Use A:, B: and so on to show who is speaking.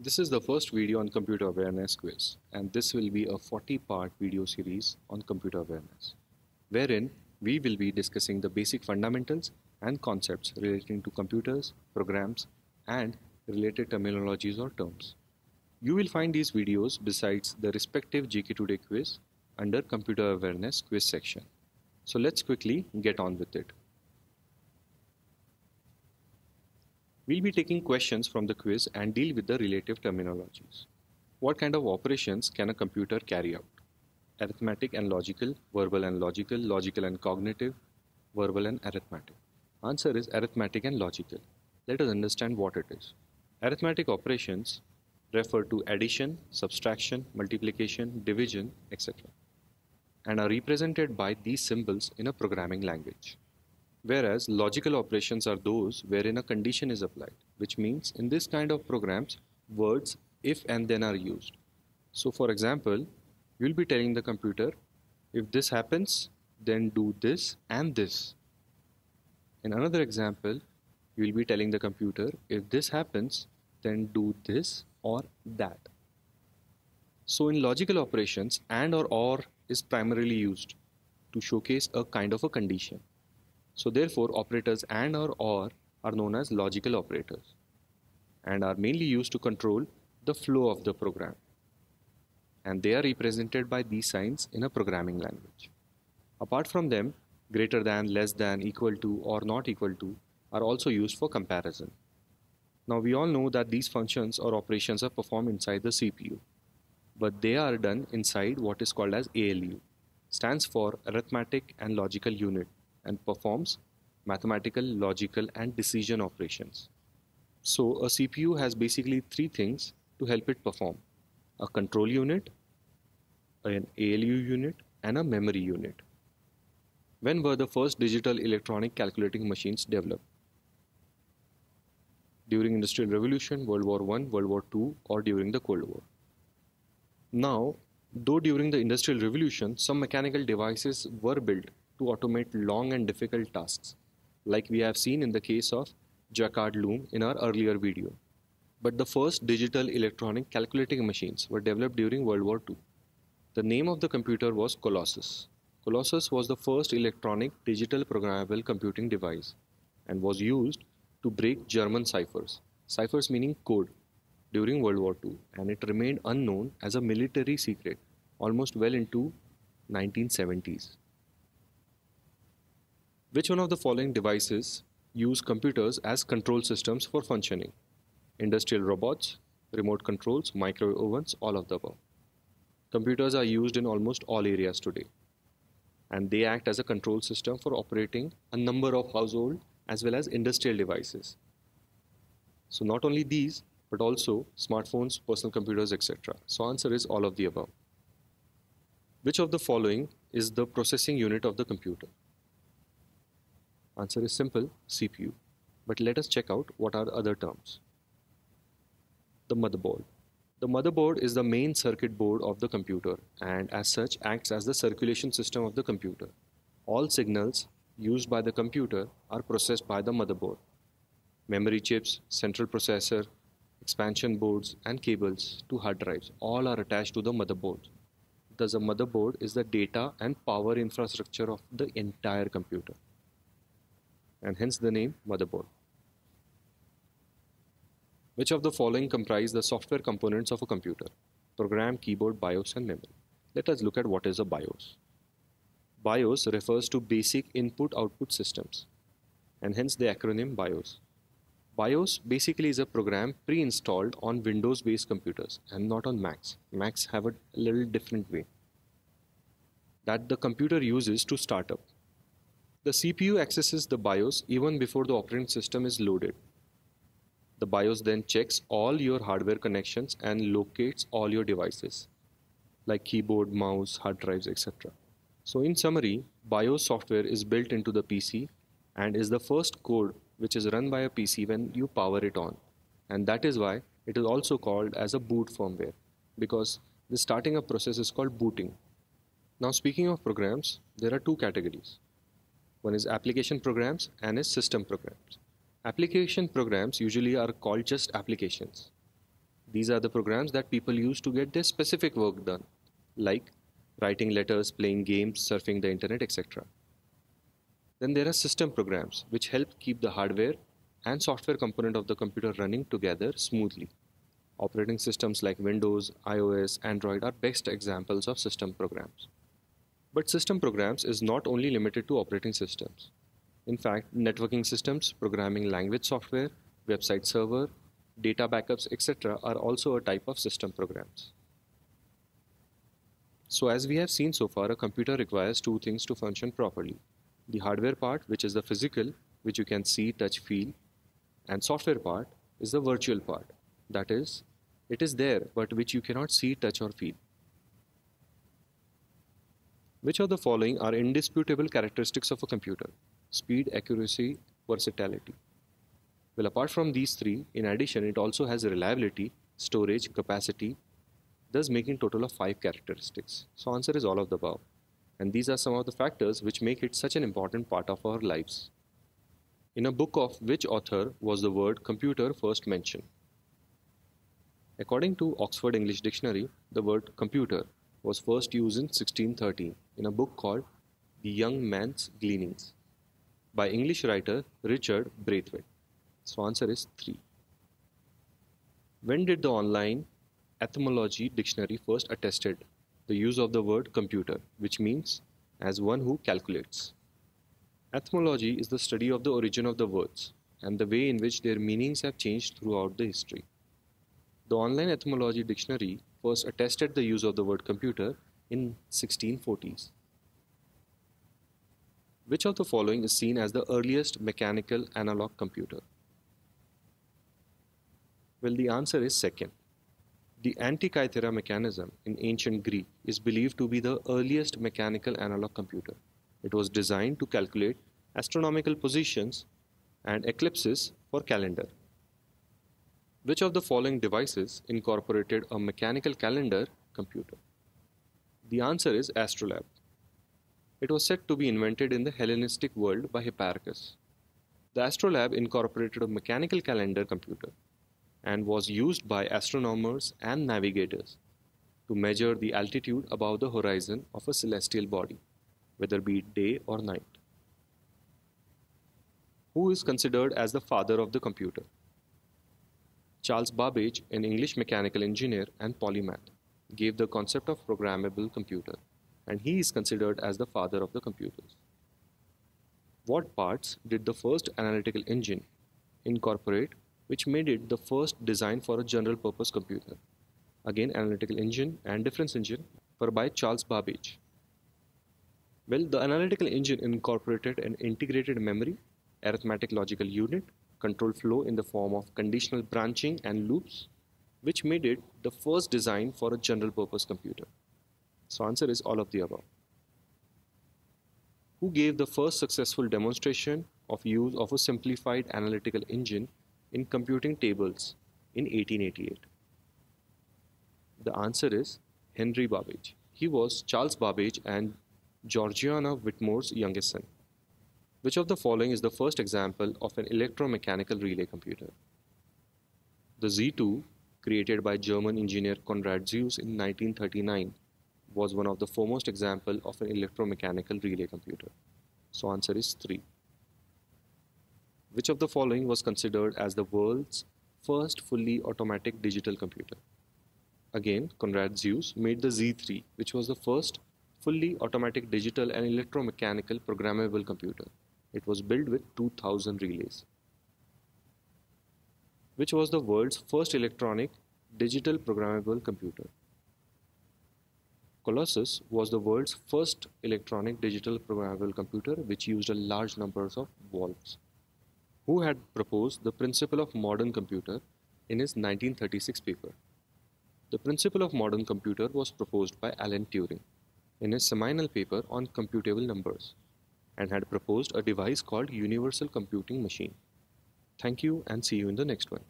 A: This is the first video on computer awareness quiz and this will be a 40 part video series on computer awareness wherein we will be discussing the basic fundamentals and concepts relating to computers, programs and related terminologies or terms. You will find these videos besides the respective GK Today quiz under computer awareness quiz section. So let's quickly get on with it. We'll be taking questions from the quiz and deal with the relative terminologies. What kind of operations can a computer carry out? Arithmetic and logical, verbal and logical, logical and cognitive, verbal and arithmetic. Answer is arithmetic and logical. Let us understand what it is. Arithmetic operations refer to addition, subtraction, multiplication, division, etc. and are represented by these symbols in a programming language whereas logical operations are those wherein a condition is applied, which means in this kind of programs, words if and then are used. So for example, you'll be telling the computer, if this happens, then do this and this. In another example, you'll be telling the computer, if this happens, then do this or that. So in logical operations, and or or is primarily used to showcase a kind of a condition. So therefore operators and or or are known as logical operators and are mainly used to control the flow of the program. And they are represented by these signs in a programming language. Apart from them, greater than, less than, equal to or not equal to are also used for comparison. Now we all know that these functions or operations are performed inside the CPU, but they are done inside what is called as ALU, stands for Arithmetic and Logical Unit, and performs mathematical, logical, and decision operations. So a CPU has basically three things to help it perform. A control unit, an ALU unit, and a memory unit. When were the first digital electronic calculating machines developed? During Industrial Revolution, World War I, World War II, or during the Cold War. Now, though during the Industrial Revolution, some mechanical devices were built to automate long and difficult tasks, like we have seen in the case of Jacquard loom in our earlier video. But the first digital electronic calculating machines were developed during World War II. The name of the computer was Colossus. Colossus was the first electronic digital programmable computing device and was used to break German ciphers, ciphers meaning code, during World War II and it remained unknown as a military secret almost well into 1970s. Which one of the following devices use computers as control systems for functioning? Industrial robots, remote controls, microwave ovens, all of the above. Computers are used in almost all areas today and they act as a control system for operating a number of household as well as industrial devices. So not only these, but also smartphones, personal computers, etc. So answer is all of the above. Which of the following is the processing unit of the computer? Answer is simple, CPU. But let us check out what are other terms. The motherboard. The motherboard is the main circuit board of the computer and as such acts as the circulation system of the computer. All signals used by the computer are processed by the motherboard. Memory chips, central processor, expansion boards and cables to hard drives all are attached to the motherboard. Thus a motherboard is the data and power infrastructure of the entire computer and hence the name motherboard. Which of the following comprise the software components of a computer? Program, keyboard, BIOS and memory. Let us look at what is a BIOS. BIOS refers to basic input-output systems and hence the acronym BIOS. BIOS basically is a program pre-installed on Windows-based computers and not on Macs. Macs have a little different way that the computer uses to start up. The CPU accesses the BIOS even before the operating system is loaded. The BIOS then checks all your hardware connections and locates all your devices like keyboard, mouse, hard drives, etc. So in summary, BIOS software is built into the PC and is the first code which is run by a PC when you power it on. And that is why it is also called as a boot firmware because the starting up process is called booting. Now speaking of programs, there are two categories. One is application programs and is system programs. Application programs usually are called just applications. These are the programs that people use to get their specific work done, like writing letters, playing games, surfing the internet, etc. Then there are system programs which help keep the hardware and software component of the computer running together smoothly. Operating systems like Windows, iOS, Android are best examples of system programs. But system programs is not only limited to operating systems. In fact, networking systems, programming language software, website server, data backups, etc. are also a type of system programs. So as we have seen so far, a computer requires two things to function properly. The hardware part, which is the physical, which you can see, touch, feel, and software part is the virtual part. That is, it is there, but which you cannot see, touch, or feel. Which of the following are indisputable characteristics of a computer? Speed, accuracy, versatility. Well, apart from these three, in addition, it also has reliability, storage, capacity, thus making total of five characteristics. So answer is all of the above. And these are some of the factors which make it such an important part of our lives. In a book of which author was the word computer first mentioned? According to Oxford English Dictionary, the word computer was first used in 1613 in a book called The Young Man's Gleanings by English writer Richard Braithwaite. So answer is 3. When did the online etymology dictionary first attested the use of the word computer, which means as one who calculates? Etymology is the study of the origin of the words and the way in which their meanings have changed throughout the history. The Online Etymology Dictionary first attested the use of the word computer in 1640s. Which of the following is seen as the earliest mechanical analog computer? Well, the answer is second. The Antikythera mechanism in ancient Greek is believed to be the earliest mechanical analog computer. It was designed to calculate astronomical positions and eclipses for calendar. Which of the following devices incorporated a mechanical calendar computer? The answer is Astrolabe. It was said to be invented in the Hellenistic world by Hipparchus. The Astrolabe incorporated a mechanical calendar computer and was used by astronomers and navigators to measure the altitude above the horizon of a celestial body, whether be it day or night. Who is considered as the father of the computer? Charles Babbage, an English mechanical engineer and polymath, gave the concept of programmable computer, and he is considered as the father of the computers. What parts did the first analytical engine incorporate which made it the first design for a general purpose computer? Again, analytical engine and difference engine were by Charles Babbage. Well, the analytical engine incorporated an integrated memory, arithmetic logical unit, control flow in the form of conditional branching and loops, which made it the first design for a general purpose computer. So answer is all of the above. Who gave the first successful demonstration of use of a simplified analytical engine in computing tables in 1888? The answer is Henry Babbage. He was Charles Babbage and Georgiana Whitmore's youngest son. Which of the following is the first example of an electromechanical relay computer? The Z2, created by German engineer Konrad Zuse in 1939, was one of the foremost example of an electromechanical relay computer. So answer is 3. Which of the following was considered as the world's first fully automatic digital computer? Again, Konrad Zuse made the Z3, which was the first fully automatic digital and electromechanical programmable computer. It was built with 2000 relays, which was the world's first electronic digital programmable computer. Colossus was the world's first electronic digital programmable computer which used a large number of valves. Who had proposed the principle of modern computer in his 1936 paper? The principle of modern computer was proposed by Alan Turing in his seminal paper on computable numbers and had proposed a device called Universal Computing Machine. Thank you and see you in the next one.